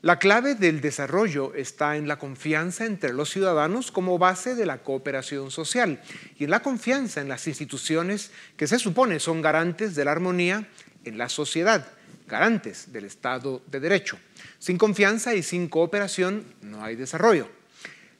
La clave del desarrollo está en la confianza entre los ciudadanos como base de la cooperación social y en la confianza en las instituciones que se supone son garantes de la armonía en la sociedad, garantes del Estado de Derecho. Sin confianza y sin cooperación no hay desarrollo.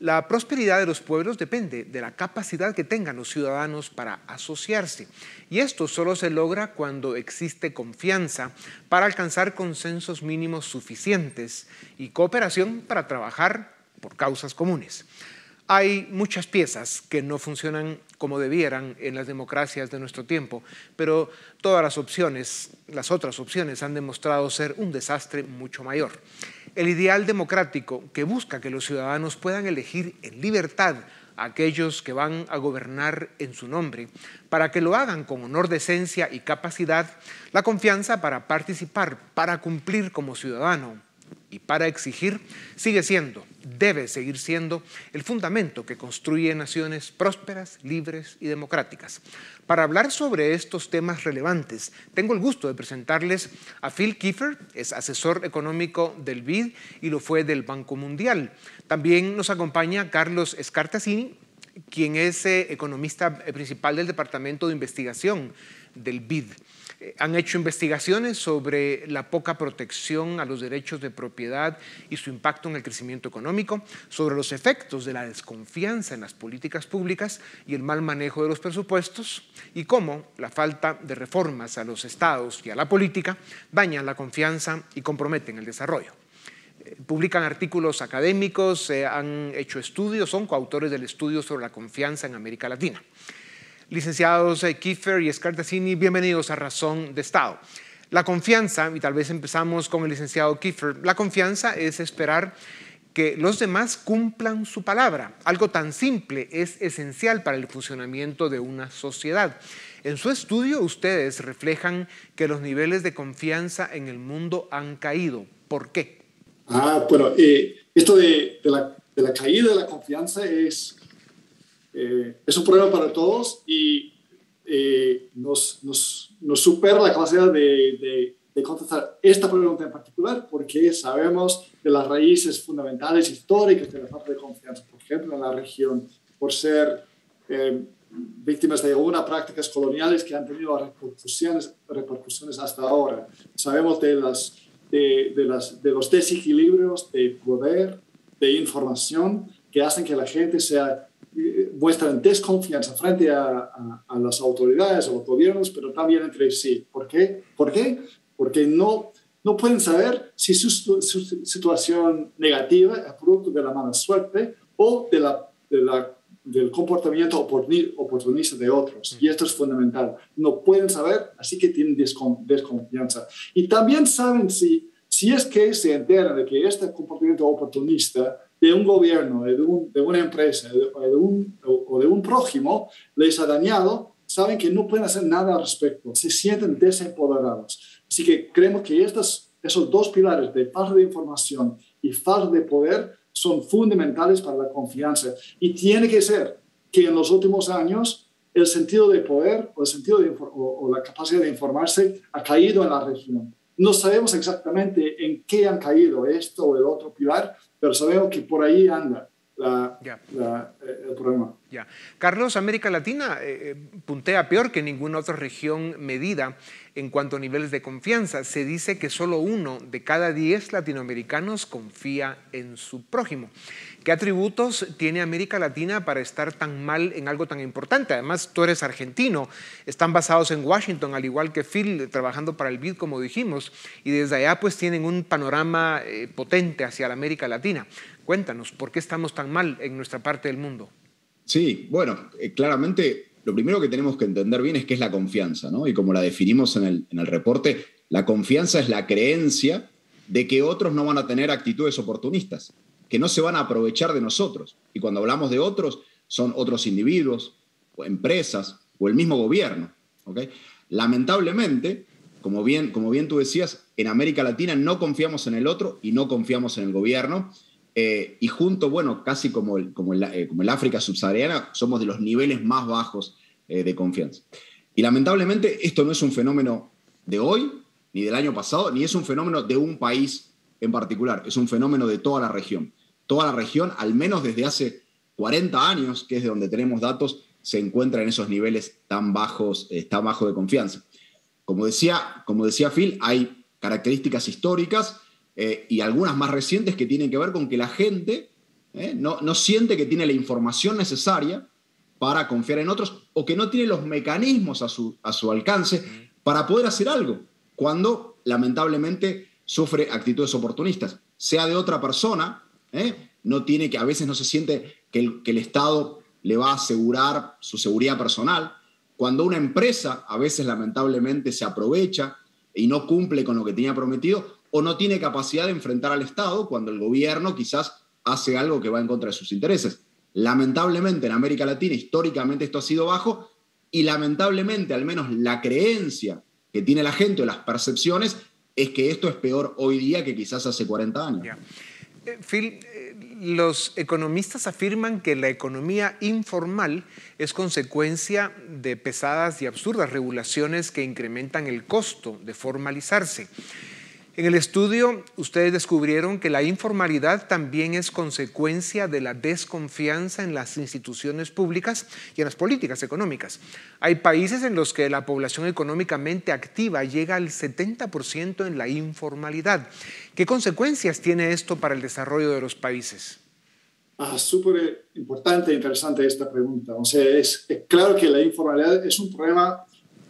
La prosperidad de los pueblos depende de la capacidad que tengan los ciudadanos para asociarse. Y esto solo se logra cuando existe confianza para alcanzar consensos mínimos suficientes y cooperación para trabajar por causas comunes. Hay muchas piezas que no funcionan como debieran en las democracias de nuestro tiempo, pero todas las opciones, las otras opciones han demostrado ser un desastre mucho mayor. El ideal democrático que busca que los ciudadanos puedan elegir en libertad a aquellos que van a gobernar en su nombre, para que lo hagan con honor, decencia y capacidad, la confianza para participar, para cumplir como ciudadano y para exigir, sigue siendo, debe seguir siendo el fundamento que construye naciones prósperas, libres y democráticas. Para hablar sobre estos temas relevantes, tengo el gusto de presentarles a Phil Kiefer, es asesor económico del BID y lo fue del Banco Mundial. También nos acompaña Carlos Escartacini, quien es eh, economista eh, principal del Departamento de Investigación del BID. Eh, han hecho investigaciones sobre la poca protección a los derechos de propiedad y su impacto en el crecimiento económico, sobre los efectos de la desconfianza en las políticas públicas y el mal manejo de los presupuestos, y cómo la falta de reformas a los estados y a la política dañan la confianza y comprometen el desarrollo publican artículos académicos, han hecho estudios, son coautores del estudio sobre la confianza en América Latina. Licenciados eh, Kiefer y Escartacini, bienvenidos a Razón de Estado. La confianza, y tal vez empezamos con el licenciado Kiefer, la confianza es esperar que los demás cumplan su palabra. Algo tan simple es esencial para el funcionamiento de una sociedad. En su estudio ustedes reflejan que los niveles de confianza en el mundo han caído. ¿Por qué? Ah, bueno, eh, esto de, la, caída de la confianza es eh, un problema para todos y eh, nos, supera la capacidad de, de, contestar esta pregunta en particular porque sabemos de las raíces fundamentales históricas de la falta de confianza, por ejemplo, en la región, por ser víctimas de algunas prácticas coloniales que han tenido repercusiones, repercusiones hasta ahora. Sabemos de, las, de, los desequilibrios de poder, de información que hacen que la gente sea muestran desconfianza frente a, las autoridades, a los gobiernos, pero también entre sí. ¿Por qué? ¿Por qué? Porque no, no pueden saber si su, situación negativa es producto de la mala suerte o de la, del comportamiento oportunista de otros. Y esto es fundamental. No pueden saber, así que tienen desconfianza. Y también saben si, si es que se enteran de que este comportamiento oportunista de un gobierno, de, de una empresa de, de un, o, de un prójimo les ha dañado, saben que no pueden hacer nada al respecto, se sienten desempoderados. Así que creemos que estos, esos dos pilares de falta de información y falta de poder son fundamentales para la confianza. Y tiene que ser que en los últimos años el sentido de poder o, el sentido o la capacidad de informarse ha caído en la región. No sabemos exactamente en qué han caído esto o el otro pilar, pero sabemos que por ahí anda eh, el problema. Ya. Carlos, América Latina eh, eh, puntea peor que ninguna otra región medida en cuanto a niveles de confianza. Se dice que solo uno de cada diez latinoamericanos confía en su prójimo. ¿Qué atributos tiene América Latina para estar tan mal en algo tan importante? Además, tú eres argentino, están basados en Washington, al igual que Phil, trabajando para el BID, como dijimos, y desde allá pues tienen un panorama potente hacia la América Latina. Cuéntanos, ¿por qué estamos tan mal en nuestra parte del mundo? Sí, bueno, eh, claramente lo primero que tenemos que entender bien es qué es la confianza, ¿no? Y como la definimos en el, en el reporte, la confianza es la creencia de que otros no van a tener actitudes oportunistas, que no se van a aprovechar de nosotros. Y cuando hablamos de otros, son otros individuos, o empresas, o el mismo gobierno. ¿okay? Lamentablemente, como bien, como bien tú decías, en América Latina no confiamos en el otro y no confiamos en el gobierno. Eh, y junto, bueno, casi como el, eh, como el África subsahariana, somos de los niveles más bajos eh, de confianza. Y lamentablemente esto no es un fenómeno de hoy, ni del año pasado, ni es un fenómeno de un país en particular, es un fenómeno de toda la región. Toda la región, al menos desde hace 40 años, que es de donde tenemos datos, se encuentra en esos niveles tan bajos, tan bajo de confianza. Como decía, como decía Phil, hay características históricas eh, y algunas más recientes que tienen que ver con que la gente eh, no, no siente que tiene la información necesaria para confiar en otros o que no tiene los mecanismos a su, a su alcance para poder hacer algo, cuando lamentablemente sufre actitudes oportunistas, sea de otra persona, no tiene que, a veces no se siente que el, que el Estado le va a asegurar su seguridad personal, cuando una empresa a veces lamentablemente se aprovecha y no cumple con lo que tenía prometido, o no tiene capacidad de enfrentar al Estado cuando el gobierno quizás hace algo que va en contra de sus intereses. Lamentablemente en América Latina históricamente esto ha sido bajo y lamentablemente al menos la creencia que tiene la gente o las percepciones es que esto es peor hoy día que quizás hace 40 años. Eh, Phil, eh, los economistas afirman que la economía informal es consecuencia de pesadas y absurdas regulaciones que incrementan el costo de formalizarse. En el estudio, ustedes descubrieron que la informalidad también es consecuencia de la desconfianza en las instituciones públicas y en las políticas económicas. Hay países en los que la población económicamente activa llega al 70% en la informalidad. ¿Qué consecuencias tiene esto para el desarrollo de los países? Ah, súper importante e interesante esta pregunta. O sea, es, claro que la informalidad es un problema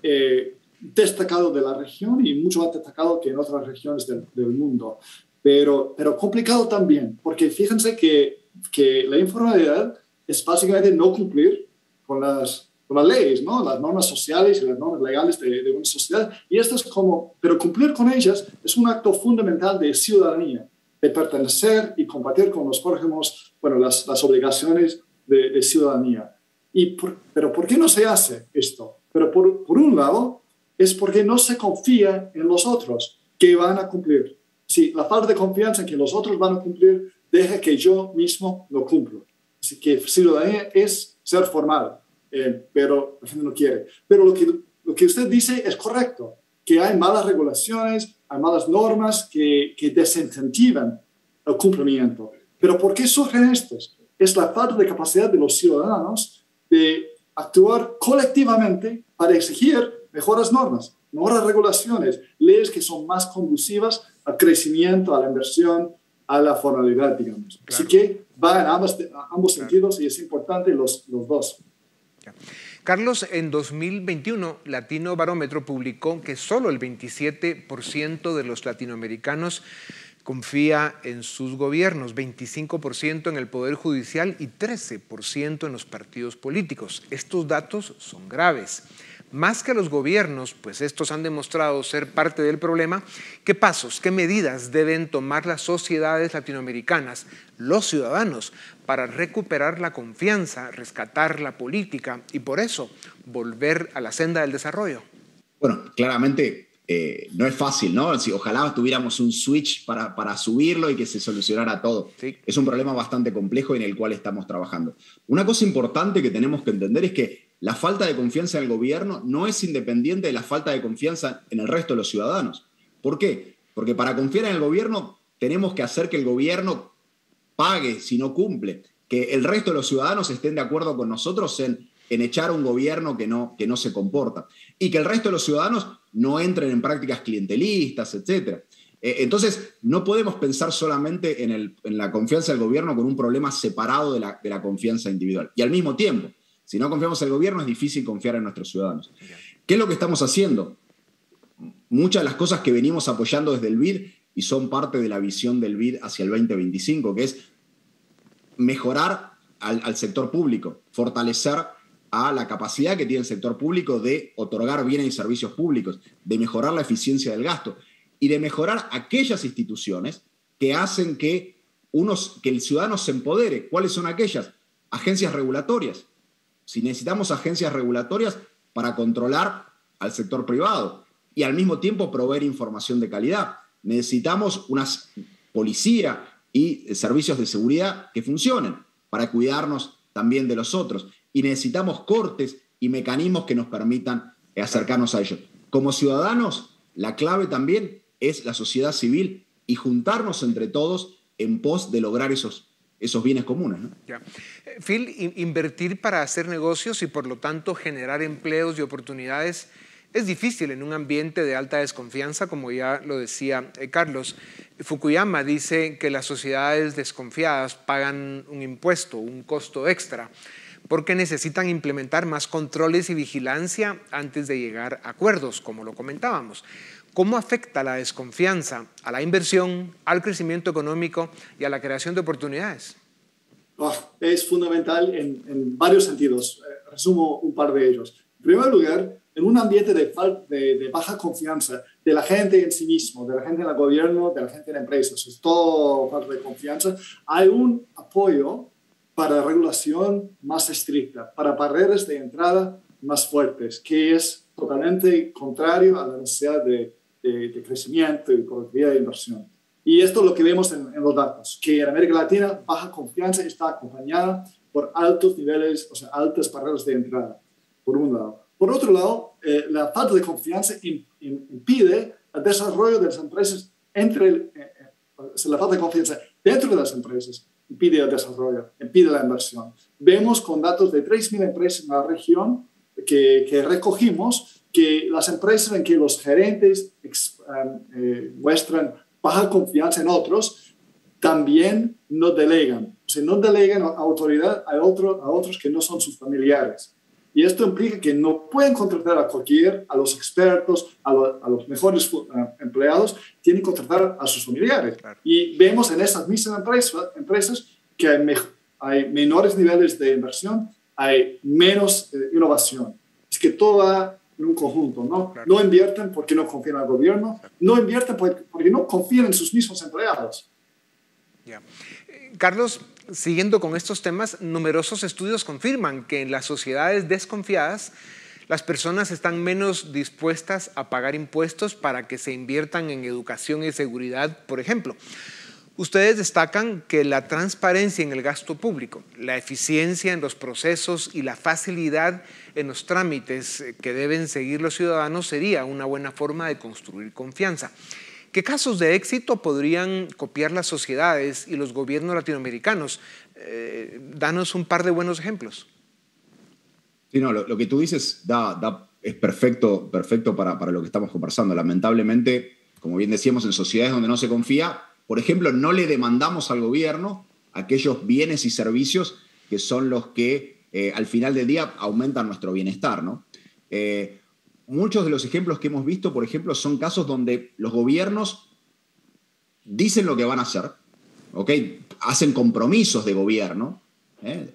eh, destacado de la región y mucho más destacado que en otras regiones del, mundo. Pero, pero complicado también, porque fíjense que, que la informalidad es básicamente no cumplir con las, con las leyes, ¿no? las normas sociales y las normas legales de, de, una sociedad. Y esto es como, pero cumplir con ellas es un acto fundamental de ciudadanía, de pertenecer y compartir con los prójimos bueno, las, las obligaciones de, de ciudadanía. Y pero ¿por qué no se hace esto? Pero por, por un lado, es porque no se confía en los otros que van a cumplir. Si la falta de confianza en que los otros van a cumplir deja que yo mismo lo cumplo. Así que ciudadanía es ser formal, eh, pero la gente no quiere. Pero lo que, lo que usted dice es correcto, que hay malas regulaciones, hay malas normas que, que desincentivan el cumplimiento. Pero ¿por qué surgen estos? Es la falta de capacidad de los ciudadanos de actuar colectivamente para exigir mejores normas, mejores regulaciones, leyes que son más conducivas al crecimiento, a la inversión, a la formalidad, digamos. Así que va en ambos, ambos sentidos y es importante los, los dos. Carlos, en 2021, Latino Barómetro publicó que solo el 27% de los latinoamericanos confía en sus gobiernos, 25% en el Poder Judicial y 13% en los partidos políticos. Estos datos son graves más que los gobiernos, pues estos han demostrado ser parte del problema, ¿qué pasos, qué medidas deben tomar las sociedades latinoamericanas, los ciudadanos, para recuperar la confianza, rescatar la política y por eso volver a la senda del desarrollo? Bueno, claramente eh, no es fácil, ¿no? Si ojalá tuviéramos un switch para, para subirlo y que se solucionara todo. Es un problema bastante complejo en el cual estamos trabajando. Una cosa importante que tenemos que entender es que la falta de confianza en el gobierno no es independiente de la falta de confianza en el resto de los ciudadanos. ¿Por qué? Porque para confiar en el gobierno tenemos que hacer que el gobierno pague si no cumple, que el resto de los ciudadanos estén de acuerdo con nosotros en, echar a un gobierno que no, que no se comporta y que el resto de los ciudadanos no entren en prácticas clientelistas, etc. Eh, entonces, no podemos pensar solamente en, la confianza del gobierno con un problema separado de la, de la confianza individual. Y al mismo tiempo, si no confiamos en el gobierno, es difícil confiar en nuestros ciudadanos. ¿Qué es lo que estamos haciendo? Muchas de las cosas que venimos apoyando desde el BID y son parte de la visión del BID hacia el 2025, que es mejorar al, sector público, fortalecer a la capacidad que tiene el sector público de otorgar bienes y servicios públicos, de mejorar la eficiencia del gasto y de mejorar aquellas instituciones que hacen que, unos, que el ciudadano se empodere. ¿Cuáles son aquellas? Agencias regulatorias si necesitamos agencias regulatorias para controlar al sector privado y al mismo tiempo proveer información de calidad. Necesitamos una policía y servicios de seguridad que funcionen para cuidarnos también de los otros. Y necesitamos cortes y mecanismos que nos permitan acercarnos a ellos. Como ciudadanos, la clave también es la sociedad civil y juntarnos entre todos en pos de lograr esos, esos bienes comunes. Ya. Eh, Phil, invertir para hacer negocios y por lo tanto generar empleos y oportunidades es difícil en un ambiente de alta desconfianza, como ya lo decía eh, Carlos. Fukuyama dice que las sociedades desconfiadas pagan un impuesto, un costo extra, porque necesitan implementar más controles y vigilancia antes de llegar a acuerdos, como lo comentábamos. ¿Cómo afecta la desconfianza a la inversión, al crecimiento económico y a la creación de oportunidades? Oh, es fundamental en, en varios sentidos. Eh, resumo un par de ellos. En primer lugar, en un ambiente de, de, baja confianza de la gente en sí mismo, de la gente en el gobierno, de la gente en empresas, es todo falta de confianza, hay un apoyo para regulación más estricta, para barreras de entrada más fuertes, que es totalmente contrario a la necesidad de, de, crecimiento y productividad de inversión. Y esto es lo que vemos en, en, los datos, que en América Latina baja confianza está acompañada por altos niveles, o sea, altas barreras de entrada, por un lado. Por otro lado, eh, la falta de confianza impide el desarrollo de las empresas entre, eh, eh, la falta de confianza dentro de las empresas impide el desarrollo, impide la inversión. Vemos con datos de 3.000 empresas en la región que, que, recogimos que las empresas en que los gerentes muestran baja confianza en otros, también no delegan. O sea, no delegan autoridad a, otro, a otros que no son sus familiares. Y esto implica que no pueden contratar a cualquier, a los expertos, a, a los mejores uh, empleados, tienen que contratar a sus familiares. Y vemos en esas mismas empresas, empresas que hay, hay, menores niveles de inversión, hay menos eh, innovación. Es que todo va en un conjunto, ¿no? No invierten porque no confían al gobierno, no invierten porque, porque no confían en sus mismos empleados. Yeah. Carlos, siguiendo con estos temas, numerosos estudios confirman que en las sociedades desconfiadas las personas están menos dispuestas a pagar impuestos para que se inviertan en educación y seguridad, por ejemplo. Ustedes destacan que la transparencia en el gasto público, la eficiencia en los procesos y la facilidad en los trámites que deben seguir los ciudadanos sería una buena forma de construir confianza. ¿Qué casos de éxito podrían copiar las sociedades y los gobiernos latinoamericanos? Eh, danos un par de buenos ejemplos. Sí, no, lo, que tú dices es perfecto, perfecto para, para lo que estamos conversando. Lamentablemente, como bien decíamos, en sociedades donde no se confía, por ejemplo, no le demandamos al gobierno aquellos bienes y servicios que son los que eh, al final del día aumentan nuestro bienestar. ¿no? Eh, muchos de los ejemplos que hemos visto, por ejemplo, son casos donde los gobiernos dicen lo que van a hacer, ¿ok? Hacen compromisos de gobierno, ¿eh?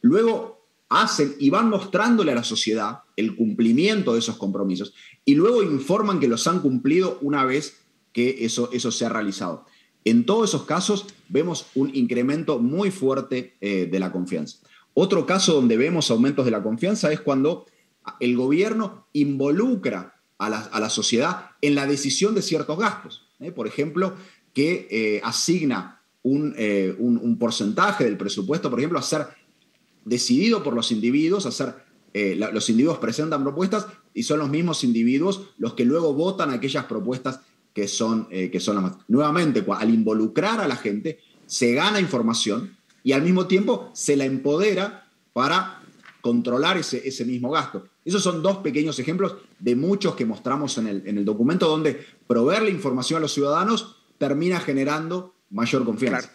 luego hacen y van mostrándole a la sociedad el cumplimiento de esos compromisos y luego informan que los han cumplido una vez que eso, eso se ha realizado. En todos esos casos vemos un incremento muy fuerte de la confianza. Otro caso donde vemos aumentos de la confianza es cuando el gobierno involucra a la, sociedad en la decisión de ciertos gastos. ¿eh? Por ejemplo, que eh, asigna eh, un, porcentaje del presupuesto, por ejemplo, a ser decidido por los individuos, a los individuos presentan propuestas y son los mismos individuos los que luego votan aquellas propuestas que son, que son las más. Nuevamente, al involucrar a la gente, se gana información y al mismo tiempo se la empodera para controlar ese, ese mismo gasto. Esos son dos pequeños ejemplos de muchos que mostramos en el, en el documento donde proveer la información a los ciudadanos termina generando mayor confianza.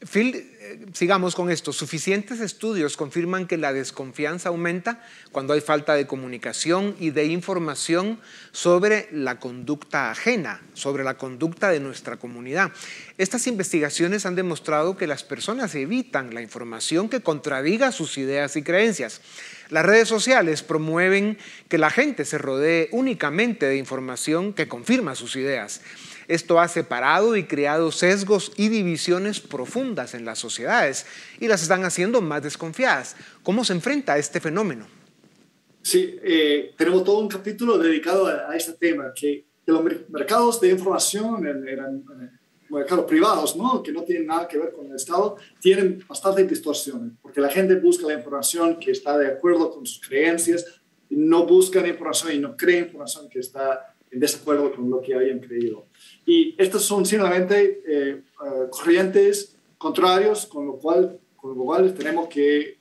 Phil, eh, sigamos con esto. Suficientes estudios confirman que la desconfianza aumenta cuando hay falta de comunicación y de información sobre la conducta ajena, sobre la conducta de nuestra comunidad. Estas investigaciones han demostrado que las personas evitan la información que contradiga sus ideas y creencias. Las redes sociales promueven que la gente se rodee únicamente de información que confirma sus ideas. Esto ha separado y creado sesgos y divisiones profundas en las sociedades y las están haciendo más desconfiadas. ¿Cómo se enfrenta a este fenómeno? Sí, eh, tenemos todo un capítulo dedicado a, este tema, que, los mercados de información, eran mercados privados, ¿no? que no tienen nada que ver con el Estado, tienen bastante distorsiones, porque la gente busca la información que está de acuerdo con sus creencias, y no busca la información y no cree información que está en desacuerdo con lo que habían creído. Y estos son simplemente eh, corrientes contrarios, con lo cual, con lo cual tenemos que,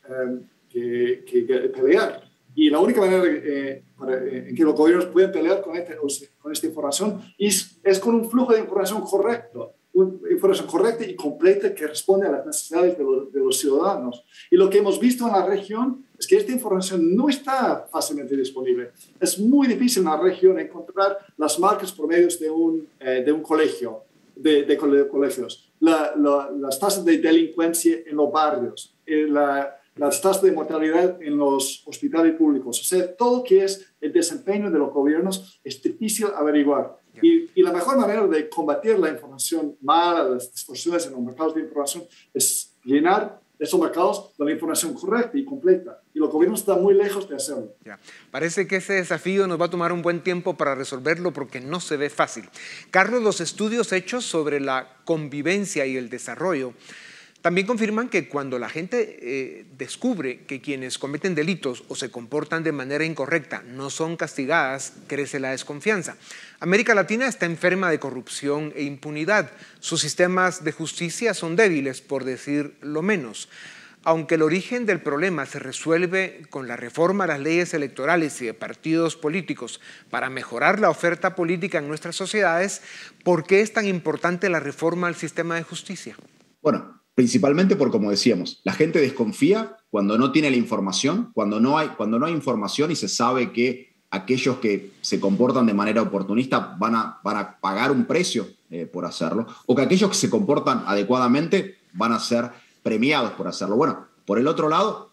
que, que, pelear. Y la única manera en que los gobiernos pueden pelear con, este, con esta información es, es con un flujo de información correcto información correcta y completa que responde a las necesidades de de los, ciudadanos. Y lo que hemos visto en la región es que esta información no está fácilmente disponible. Es muy difícil en la región encontrar las marcas promedios de un, eh, de un colegio, de, de colegios, las tasas de delincuencia en los barrios, eh, las tasas de mortalidad en los hospitales públicos. O sea, todo lo que es el desempeño de los gobiernos es difícil averiguar. Y, la mejor manera de combatir la información mala, las distorsiones en los mercados de información, es llenar esos mercados de la información correcta y completa. Y los gobiernos están muy lejos de hacerlo. Parece que ese desafío nos va a tomar un buen tiempo para resolverlo porque no se ve fácil. Carlos, los estudios hechos sobre la convivencia y el desarrollo también confirman que cuando la gente eh, descubre que quienes cometen delitos o se comportan de manera incorrecta no son castigadas, crece la desconfianza. América Latina está enferma de corrupción e impunidad. Sus sistemas de justicia son débiles, por decir lo menos. Aunque el origen del problema se resuelve con la reforma a las leyes electorales y de partidos políticos para mejorar la oferta política en nuestras sociedades, ¿por qué es tan importante la reforma al sistema de justicia? Bueno, Principalmente por, como decíamos, la gente desconfía cuando no tiene la información, cuando no hay, cuando no hay información y se sabe que aquellos que se comportan de manera oportunista van a, pagar un precio eh, por hacerlo, o que aquellos que se comportan adecuadamente van a ser premiados por hacerlo. Bueno, por el otro lado,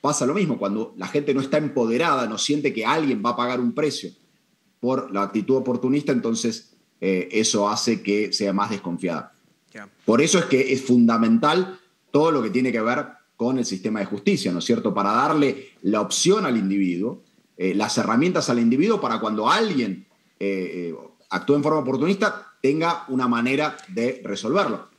pasa lo mismo, cuando la gente no está empoderada, no siente que alguien va a pagar un precio por la actitud oportunista, entonces eh, eso hace que sea más desconfiada. Por eso es que es fundamental todo lo que tiene que ver con el sistema de justicia, ¿no es cierto? Para darle la opción al individuo, eh, las herramientas al individuo para cuando alguien eh, eh, actúe en forma oportunista tenga una manera de resolverlo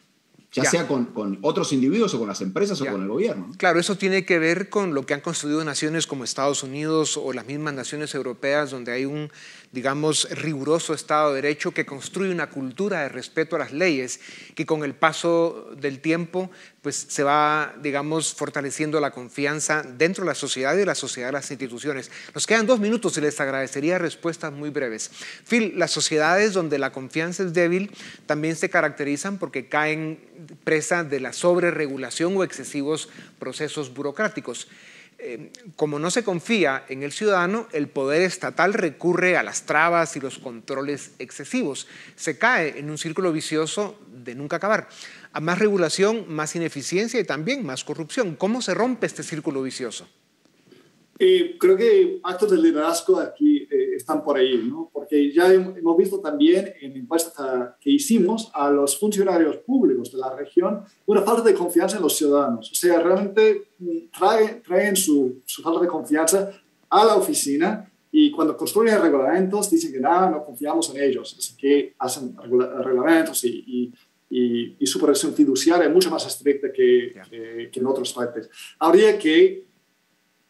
ya, sea con, con, otros individuos o con las empresas o con el gobierno. Claro, eso tiene que ver con lo que han construido naciones como Estados Unidos o las mismas naciones europeas, donde hay un, digamos, riguroso Estado de Derecho que construye una cultura de respeto a las leyes, que con el paso del tiempo pues se va, digamos, fortaleciendo la confianza dentro de la sociedad y de la sociedad de las instituciones. Nos quedan dos minutos y les agradecería respuestas muy breves. Phil, las sociedades donde la confianza es débil también se caracterizan porque caen presa de la sobreregulación o excesivos procesos burocráticos. Eh, como no se confía en el ciudadano, el poder estatal recurre a las trabas y los controles excesivos. Se cae en un círculo vicioso de nunca acabar. A más regulación, más ineficiencia y también más corrupción. ¿Cómo se rompe este círculo vicioso? Eh, creo que actos de liderazgo aquí eh, están por ahí, ¿no? porque ya hemos visto también en la encuesta que hicimos a los funcionarios públicos de la región una falta de confianza en los ciudadanos. O sea, realmente mm, traen, traen su, su falta de confianza a la oficina y cuando construyen reglamentos dicen que nada, no confiamos en ellos, así que hacen reglamentos y, y, y, su presión fiduciaria es mucho más estricta que, que, que en otros países. Habría que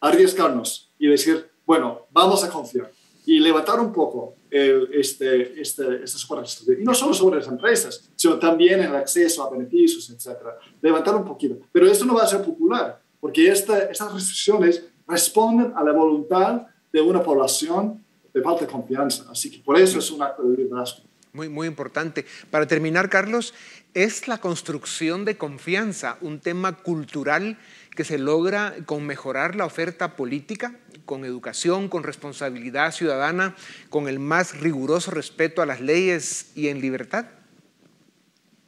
arriesgarnos y decir, bueno, vamos a confiar y levantar un poco el, este, este, este Y no solo sobre las empresas, sino también el acceso a beneficios, etc. Levantar un poquito. Pero esto no va a ser popular, porque esta, estas restricciones responden a la voluntad de una población de falta de confianza. Así que por eso es un acto de liderazgo. Muy, muy importante. Para terminar, Carlos, ¿es la construcción de confianza un tema cultural que se logra con mejorar la oferta política, con educación, con responsabilidad ciudadana, con el más riguroso respeto a las leyes y en libertad?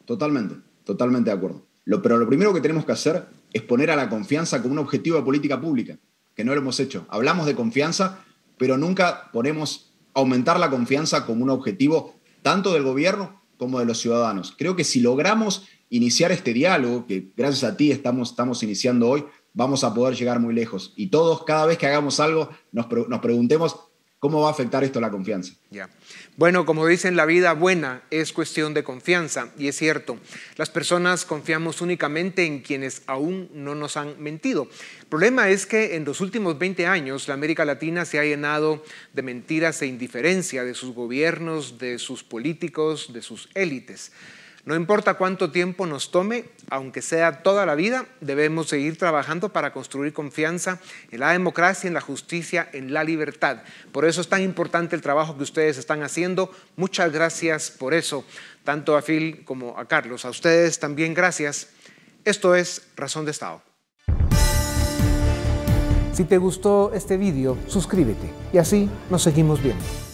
Totalmente, totalmente de acuerdo. pero lo primero que tenemos que hacer es poner a la confianza como un objetivo de política pública, que no lo hemos hecho. Hablamos de confianza, pero nunca ponemos aumentar la confianza como un objetivo tanto del gobierno como de los ciudadanos. Creo que si logramos iniciar este diálogo, que gracias a ti estamos, estamos iniciando hoy, vamos a poder llegar muy lejos. Y todos, cada vez que hagamos algo, nos, nos preguntemos ¿Cómo va a afectar esto la confianza? Ya. Bueno, como dicen, la vida buena es cuestión de confianza, y es cierto, las personas confiamos únicamente en quienes aún no nos han mentido. El problema es que en los últimos 20 años la América Latina se ha llenado de mentiras e indiferencia de sus gobiernos, de sus políticos, de sus élites. No importa cuánto tiempo nos tome, aunque sea toda la vida, debemos seguir trabajando para construir confianza en la democracia, en la justicia, en la libertad. Por eso es tan importante el trabajo que ustedes están haciendo. Muchas gracias por eso, tanto a Phil como a Carlos. A ustedes también gracias. Esto es Razón de Estado. Si te gustó este video, suscríbete y así nos seguimos viendo.